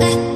that